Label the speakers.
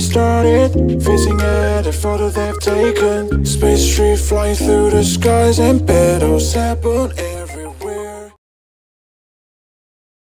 Speaker 1: started. Facing at a photo they've taken. Space tree flying through the skies And petals happen